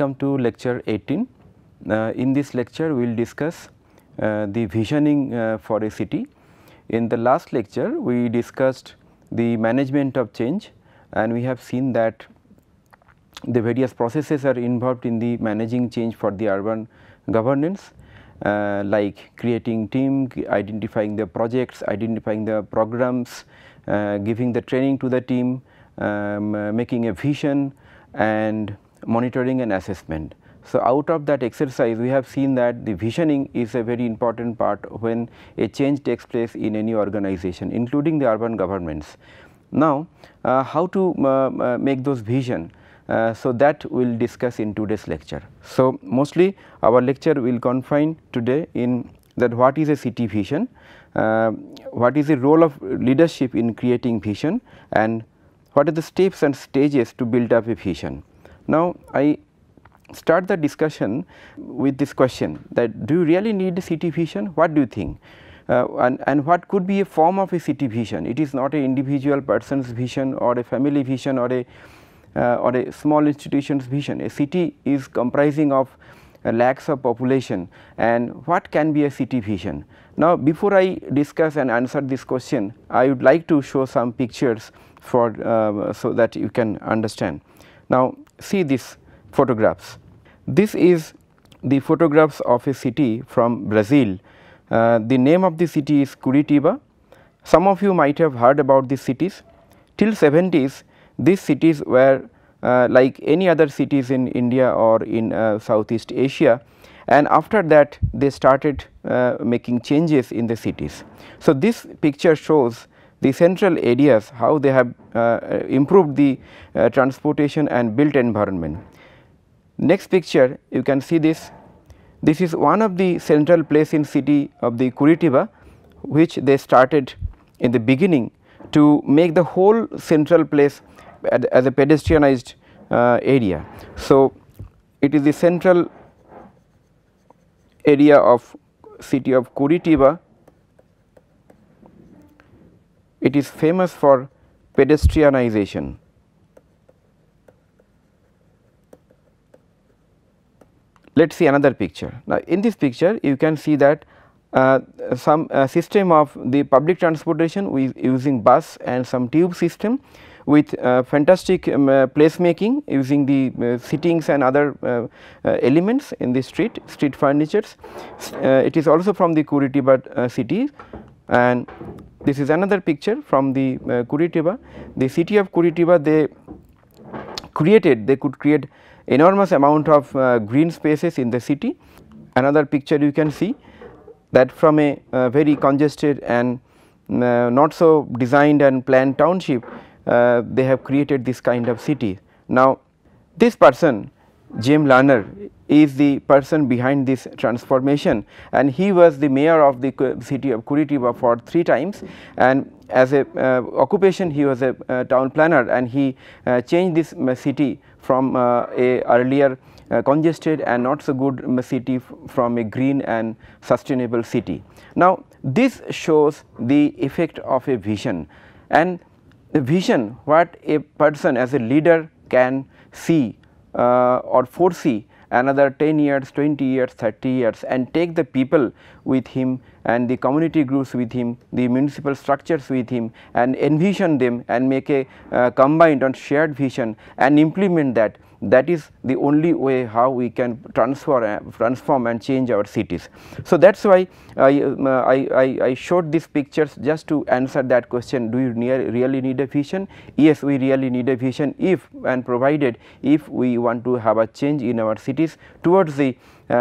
welcome to lecture 18. Uh, in this lecture we will discuss uh, the visioning uh, for a city. In the last lecture we discussed the management of change and we have seen that the various processes are involved in the managing change for the urban governance uh, like creating team, identifying the projects, identifying the programs, uh, giving the training to the team, um, uh, making a vision and monitoring and assessment. So, out of that exercise we have seen that the visioning is a very important part when a change takes place in any organization including the urban governments. Now, uh, how to uh, uh, make those vision uh, so that we will discuss in today's lecture. So, mostly our lecture will confine today in that what is a city vision, uh, what is the role of leadership in creating vision and what are the steps and stages to build up a vision. Now, I start the discussion with this question that do you really need city vision? What do you think? Uh, and, and what could be a form of a city vision? It is not an individual person's vision or a family vision or a uh, or a small institution's vision. A city is comprising of uh, lakhs of population and what can be a city vision? Now, before I discuss and answer this question, I would like to show some pictures for uh, so that you can understand. Now, see these photographs. This is the photographs of a city from Brazil. Uh, the name of the city is Curitiba. Some of you might have heard about these cities. Till 70s, these cities were uh, like any other cities in India or in uh, Southeast Asia and after that they started uh, making changes in the cities. So, this picture shows the central areas how they have uh, improved the uh, transportation and built environment. Next picture you can see this, this is one of the central place in city of the Curitiba which they started in the beginning to make the whole central place as a pedestrianized uh, area. So, it is the central area of city of Curitiba it is famous for pedestrianization. Let us see another picture. Now, in this picture you can see that uh, some uh, system of the public transportation with using bus and some tube system with uh, fantastic um, uh, placemaking using the uh, sittings and other uh, elements in the street, street furnitures. it is also from the Curitiba city and this is another picture from the uh, Curitiba. The city of Curitiba they created they could create enormous amount of uh, green spaces in the city. Another picture you can see that from a uh, very congested and uh, not so designed and planned township uh, they have created this kind of city. Now this person James Lerner is the person behind this transformation. And he was the mayor of the city of Curitiba for 3 times. And as a uh, occupation he was a uh, town planner. And he uh, changed this uh, city from uh, a earlier uh, congested and not so good city from a green and sustainable city. Now this shows the effect of a vision. And the vision what a person as a leader can see or foresee another 10 years, 20 years, 30 years and take the people with him and the community groups with him, the municipal structures with him and envision them and make a uh, combined and shared vision and implement that that is the only way how we can transfer uh, transform and change our cities. So, that is why I, uh, I, I, I, showed these pictures just to answer that question do you really need a vision? Yes, we really need a vision if and provided if we want to have a change in our cities towards the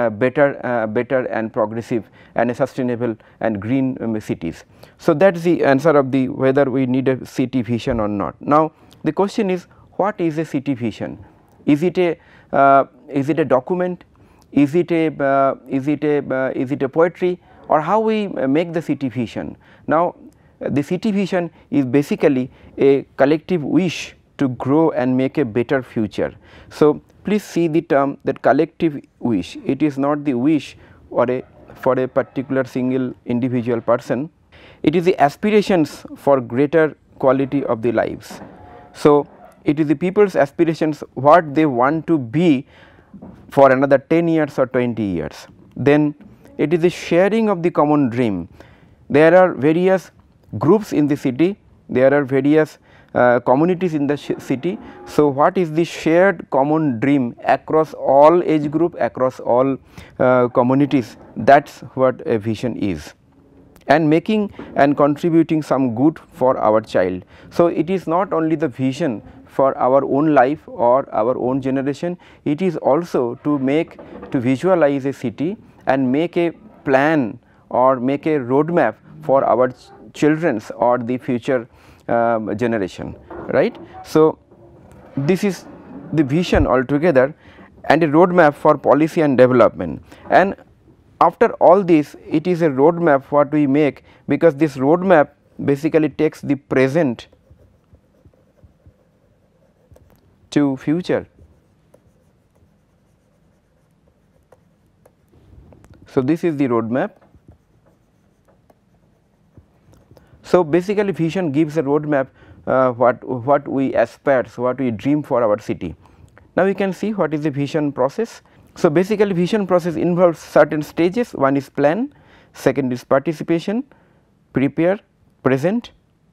better, uh, better and progressive and sustainable and green um, cities. So, that is the answer of the whether we need a city vision or not. Now, the question is what is a city vision? Is it a uh, is it a document? Is it a uh, is it a uh, is it a poetry or how we make the city vision? Now the city vision is basically a collective wish to grow and make a better future. So please see the term that collective wish it is not the wish or a for a particular single individual person it is the aspirations for greater quality of the lives. So, it is the people's aspirations what they want to be for another 10 years or 20 years. Then it is the sharing of the common dream. There are various groups in the city, there are various uh, communities in the city. So, what is the shared common dream across all age group, across all uh, communities that is what a vision is and making and contributing some good for our child. So, it is not only the vision for our own life or our own generation, it is also to make to visualize a city and make a plan or make a roadmap for our ch children's or the future um, generation right. So, this is the vision altogether and a roadmap for policy and development and after all this it is a roadmap what we make because this roadmap basically takes the present to future. So, this is the roadmap So, basically vision gives a roadmap uh, what, what we aspire, so what we dream for our city. Now, we can see what is the vision process. So, basically vision process involves certain stages one is plan, second is participation, prepare, present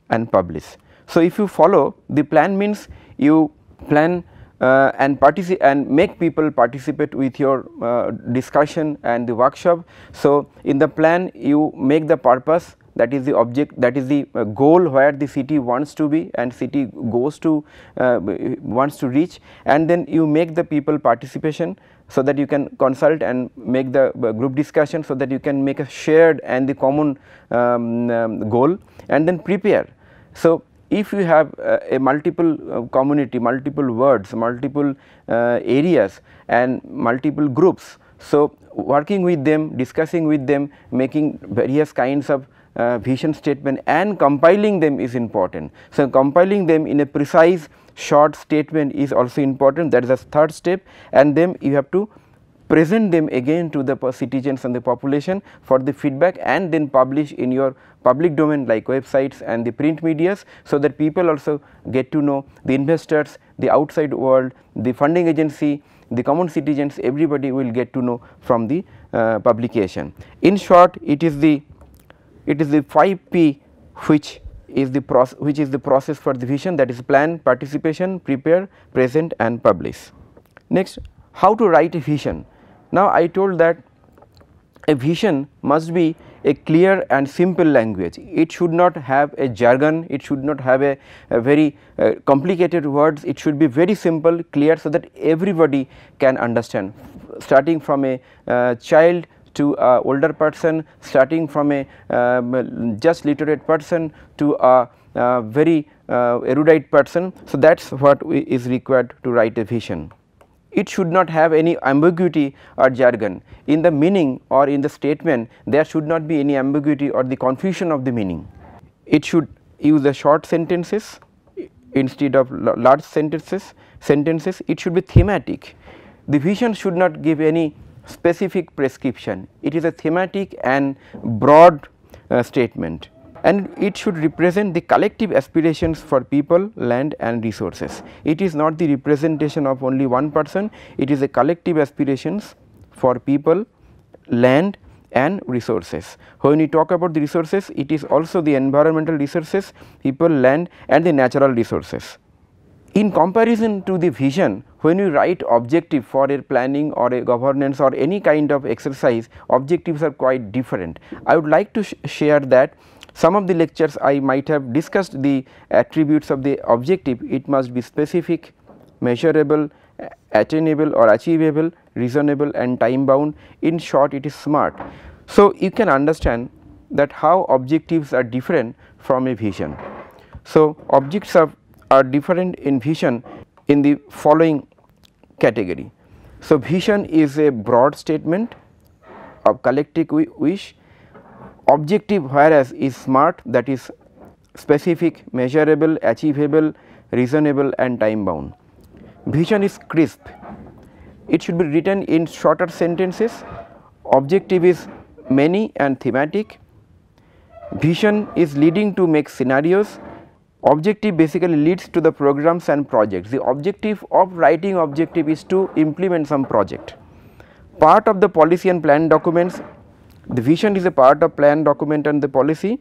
and publish. So, if you follow the plan means you plan uh, and participate and make people participate with your uh, discussion and the workshop. So, in the plan you make the purpose that is the object that is the uh, goal where the city wants to be and city goes to uh, wants to reach and then you make the people participation so that you can consult and make the uh, group discussion so that you can make a shared and the common um, um, goal and then prepare. So, if you have uh, a multiple uh, community, multiple words, multiple uh, areas and multiple groups. So, working with them, discussing with them, making various kinds of uh, vision statement and compiling them is important. So, compiling them in a precise short statement is also important that is the third step and then you have to present them again to the citizens and the population for the feedback and then publish in your public domain like websites and the print medias. So, that people also get to know the investors, the outside world, the funding agency, the common citizens everybody will get to know from the uh, publication. In short it is the it is the 5 P which is the process which is the process for the vision that is plan, participation, prepare, present and publish. Next how to write a vision. Now I told that a vision must be a clear and simple language. It should not have a jargon, it should not have a, a very uh, complicated words, it should be very simple, clear so that everybody can understand starting from a uh, child to a older person starting from a um, just literate person to a uh, very uh, erudite person. So, that is what is required to write a vision. It should not have any ambiguity or jargon in the meaning or in the statement there should not be any ambiguity or the confusion of the meaning. It should use the short sentences instead of large sentences sentences it should be thematic. The vision should not give any specific prescription, it is a thematic and broad uh, statement and it should represent the collective aspirations for people, land and resources. It is not the representation of only one person, it is a collective aspirations for people, land and resources. When we talk about the resources, it is also the environmental resources, people, land and the natural resources. In comparison to the vision, when you write objective for a planning or a governance or any kind of exercise, objectives are quite different. I would like to sh share that some of the lectures I might have discussed the attributes of the objective, it must be specific, measurable, attainable or achievable, reasonable and time bound, in short it is SMART. So, you can understand that how objectives are different from a vision. So, objects are are different in vision in the following category. So, vision is a broad statement of collective wish, objective whereas is smart that is specific, measurable, achievable, reasonable and time bound. Vision is crisp, it should be written in shorter sentences, objective is many and thematic, vision is leading to make scenarios, objective basically leads to the programs and projects. The objective of writing objective is to implement some project. Part of the policy and plan documents, the vision is a part of plan document and the policy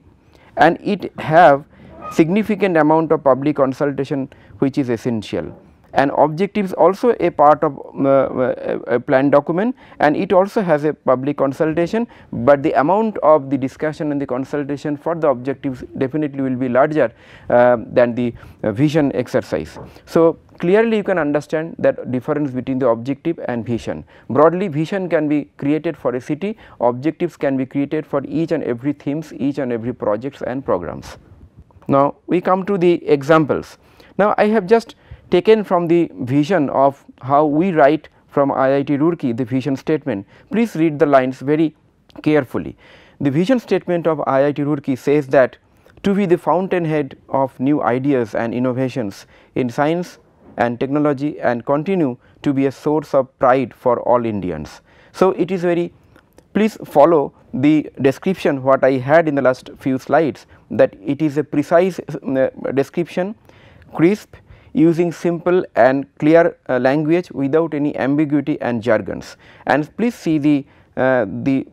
and it have significant amount of public consultation which is essential and objectives also a part of uh, uh, a plan document and it also has a public consultation, but the amount of the discussion and the consultation for the objectives definitely will be larger uh, than the uh, vision exercise. So, clearly you can understand that difference between the objective and vision. Broadly vision can be created for a city, objectives can be created for each and every themes, each and every projects and programs. Now, we come to the examples. Now, I have just taken from the vision of how we write from IIT Roorkee the vision statement. Please read the lines very carefully. The vision statement of IIT Roorkee says that to be the fountainhead of new ideas and innovations in science and technology and continue to be a source of pride for all Indians. So, it is very please follow the description what I had in the last few slides that it is a precise uh, description crisp using simple and clear uh, language without any ambiguity and jargons. And please see the, uh, the,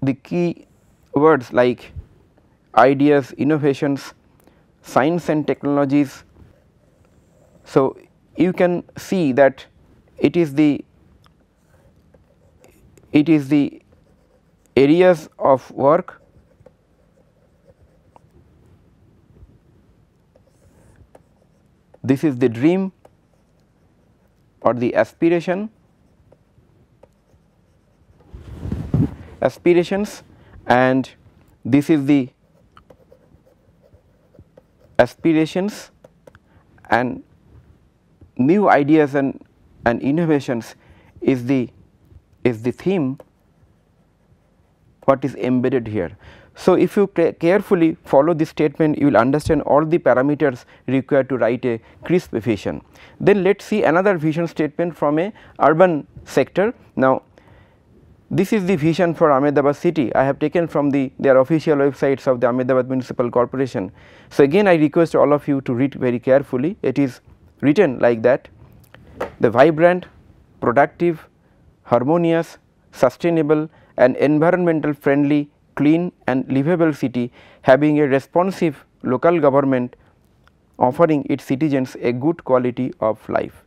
the key words like ideas, innovations, science and technologies. So, you can see that it is the it is the areas of work this is the dream or the aspiration aspirations and this is the aspirations and new ideas and, and innovations is the is the theme what is embedded here. So, if you carefully follow this statement you will understand all the parameters required to write a crisp vision. Then let us see another vision statement from a urban sector. Now, this is the vision for Ahmedabad city I have taken from the their official websites of the Ahmedabad municipal corporation. So, again I request all of you to read very carefully it is written like that the vibrant, productive, harmonious, sustainable and environmental friendly clean and livable city having a responsive local government offering its citizens a good quality of life.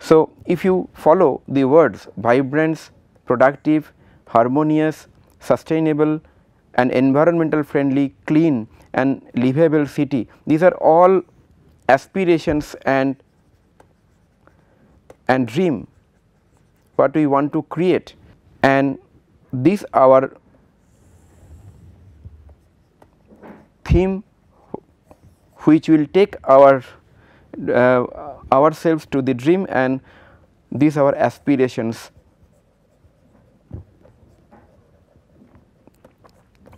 So, if you follow the words vibrant, productive, harmonious, sustainable and environmental friendly, clean and livable city, these are all aspirations and and dream what we want to create and these our theme which will take our uh, ourselves to the dream and these our aspirations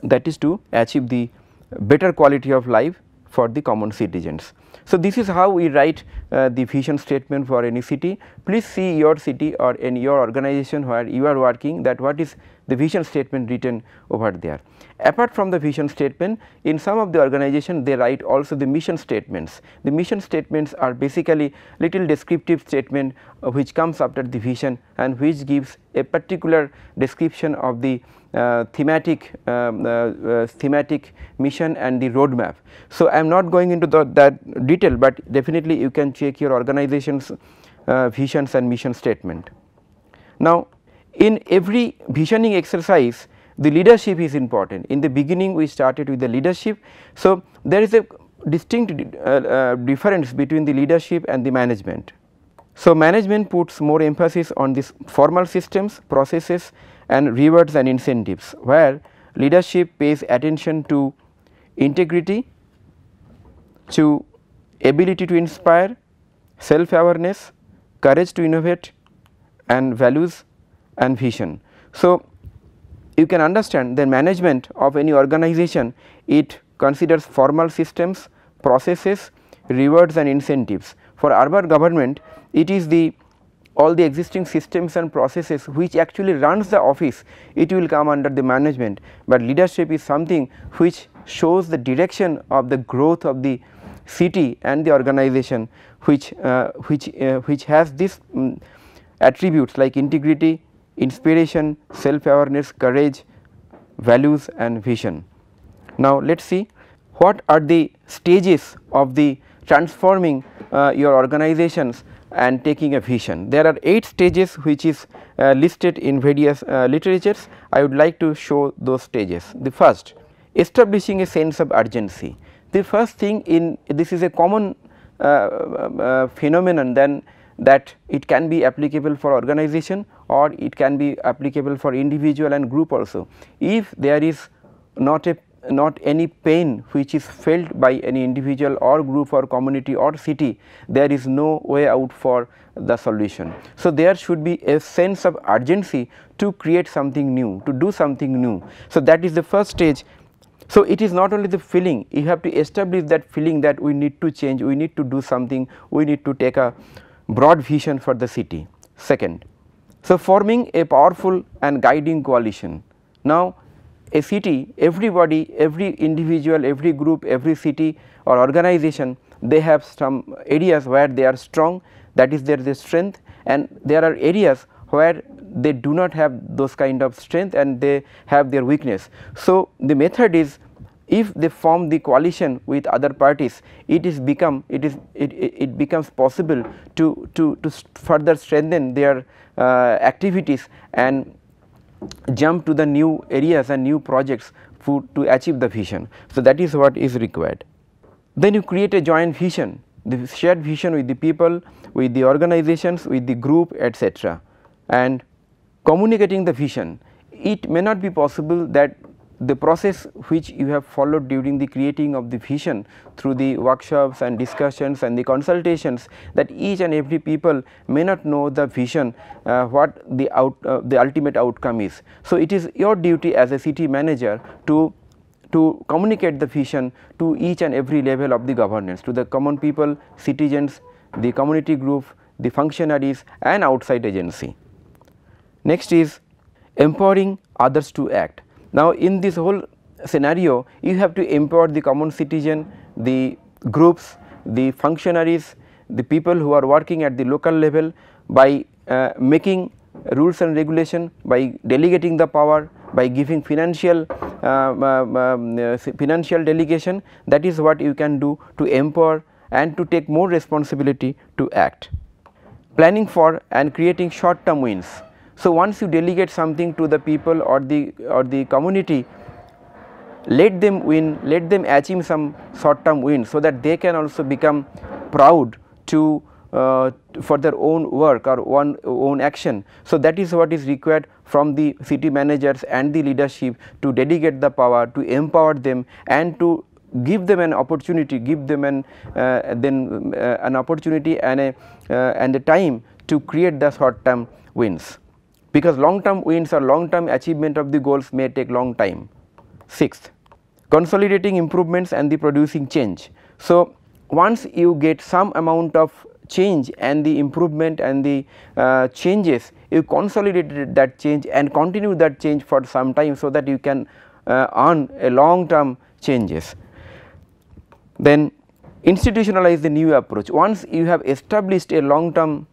that is to achieve the better quality of life for the common citizens. So, this is how we write uh, the vision statement for any city. Please see your city or in your organization where you are working that what is the vision statement written over there. Apart from the vision statement, in some of the organization they write also the mission statements. The mission statements are basically little descriptive statement uh, which comes after the vision and which gives a particular description of the uh, thematic um, uh, uh, thematic mission and the roadmap. So, I am not going into the, that detail, but definitely you can check your organization's uh, visions and mission statement. Now, in every visioning exercise the leadership is important. In the beginning we started with the leadership. So, there is a distinct uh, uh, difference between the leadership and the management. So, management puts more emphasis on this formal systems, processes and rewards and incentives, where leadership pays attention to integrity, to ability to inspire, self awareness, courage to innovate and values and vision. So, you can understand the management of any organization it considers formal systems, processes, rewards and incentives. For urban government it is the all the existing systems and processes which actually runs the office it will come under the management, but leadership is something which shows the direction of the growth of the city and the organization which uh, which uh, which has this um, attributes like integrity, inspiration, self awareness, courage, values and vision. Now, let us see what are the stages of the transforming uh, your organizations and taking a vision. There are 8 stages which is uh, listed in various uh, literatures. I would like to show those stages. The first establishing a sense of urgency. The first thing in this is a common uh, uh, phenomenon then that it can be applicable for organization or it can be applicable for individual and group also. If there is not a not any pain which is felt by any individual or group or community or city, there is no way out for the solution. So, there should be a sense of urgency to create something new, to do something new. So, that is the first stage. So, it is not only the feeling, you have to establish that feeling that we need to change, we need to do something, we need to take a broad vision for the city. Second, so forming a powerful and guiding coalition. Now, a city, everybody, every individual, every group, every city or organization, they have some areas where they are strong that is their, strength and there are areas where they do not have those kind of strength and they have their weakness. So, the method is if they form the coalition with other parties it is become it is it, it becomes possible to to to further strengthen their uh, activities and jump to the new areas and new projects for, to achieve the vision. So, that is what is required. Then you create a joint vision the shared vision with the people with the organizations with the group etc. and communicating the vision it may not be possible that the process which you have followed during the creating of the vision through the workshops and discussions and the consultations that each and every people may not know the vision uh, what the out uh, the ultimate outcome is. So, it is your duty as a city manager to to communicate the vision to each and every level of the governance to the common people, citizens, the community group, the functionaries and outside agency. Next is empowering others to act. Now, in this whole scenario you have to empower the common citizen, the groups, the functionaries, the people who are working at the local level by uh, making rules and regulation, by delegating the power, by giving financial uh, um, um, uh, financial delegation that is what you can do to empower and to take more responsibility to act. Planning for and creating short term wins. So, once you delegate something to the people or the or the community let them win let them achieve some short term win so that they can also become proud to uh, for their own work or one own action. So, that is what is required from the city managers and the leadership to delegate the power to empower them and to give them an opportunity give them an uh, then uh, an opportunity and a uh, and the time to create the short term wins because long term wins or long term achievement of the goals may take long time. Sixth, consolidating improvements and the producing change. So, once you get some amount of change and the improvement and the uh, changes you consolidate that change and continue that change for some time so that you can uh, earn a long term changes. Then institutionalize the new approach once you have established a long term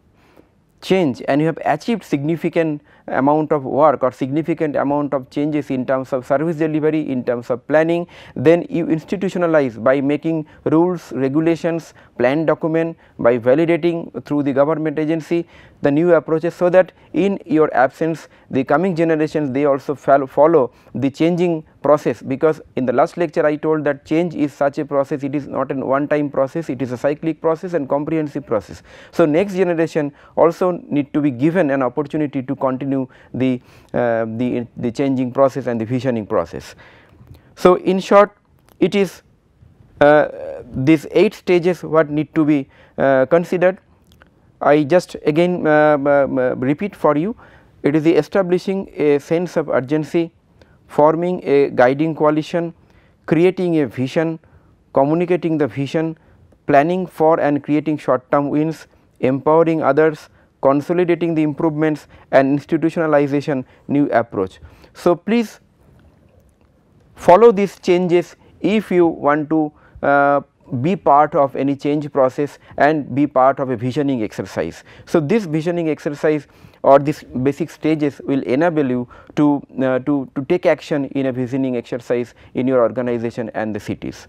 change and you have achieved significant amount of work or significant amount of changes in terms of service delivery, in terms of planning, then you institutionalize by making rules, regulations, plan document, by validating through the government agency the new approaches so that in your absence the coming generations they also follow the changing process. Because in the last lecture I told that change is such a process. It is not a one time process. It is a cyclic process and comprehensive process. So, next generation also need to be given an opportunity to continue the, uh, the, the changing process and the visioning process. So, in short it is uh, these 8 stages what need to be uh, considered. I just again uh, repeat for you it is the establishing a sense of urgency, forming a guiding coalition, creating a vision, communicating the vision, planning for and creating short term wins, empowering others, consolidating the improvements and institutionalization new approach. So, please follow these changes if you want to uh, be part of any change process and be part of a visioning exercise. So, this visioning exercise or these basic stages will enable you to, uh, to, to take action in a visioning exercise in your organization and the cities.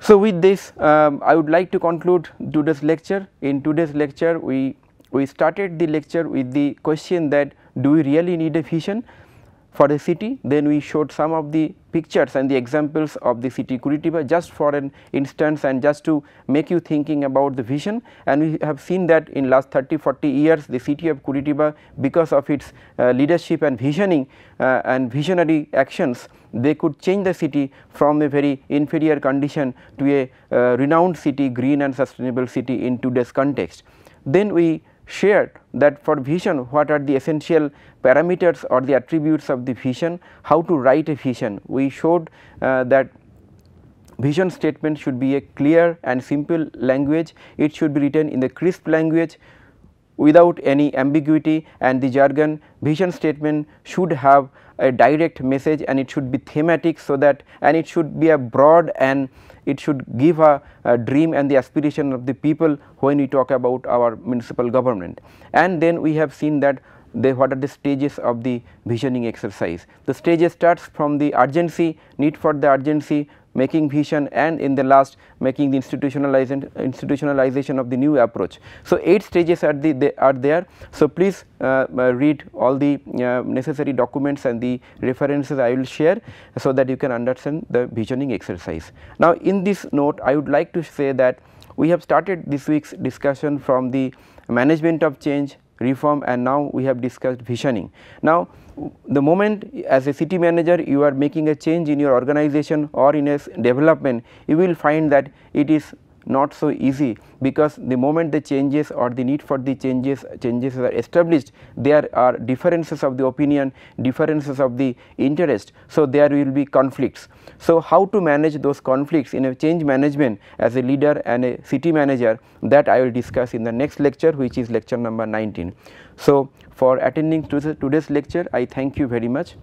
So, with this um, I would like to conclude today's lecture. In today's lecture we, we started the lecture with the question that do we really need a vision for a city then we showed some of the pictures and the examples of the city Curitiba just for an instance and just to make you thinking about the vision and we have seen that in last 30 40 years the city of Curitiba because of its uh, leadership and visioning uh, and visionary actions they could change the city from a very inferior condition to a uh, renowned city green and sustainable city in today's context. Then we shared that for vision what are the essential parameters or the attributes of the vision, how to write a vision. We showed uh, that vision statement should be a clear and simple language, it should be written in the crisp language without any ambiguity and the jargon vision statement should have a direct message and it should be thematic so that and it should be a broad and it should give a, a, dream and the aspiration of the people when we talk about our municipal government. And then we have seen that they what are the stages of the visioning exercise. The stages starts from the urgency, need for the urgency, making vision and in the last making the institutionalization institutionalization of the new approach. So, 8 stages are the they are there. So, please uh, uh, read all the uh, necessary documents and the references I will share so that you can understand the visioning exercise. Now, in this note I would like to say that we have started this week's discussion from the management of change reform and now we have discussed visioning. Now, the moment as a city manager you are making a change in your organization or in a development you will find that it is not so easy because the moment the changes or the need for the changes changes are established there are differences of the opinion differences of the interest. So there will be conflicts. So how to manage those conflicts in a change management as a leader and a city manager that i will discuss in the next lecture which is lecture number 19 so for attending to today's lecture i thank you very much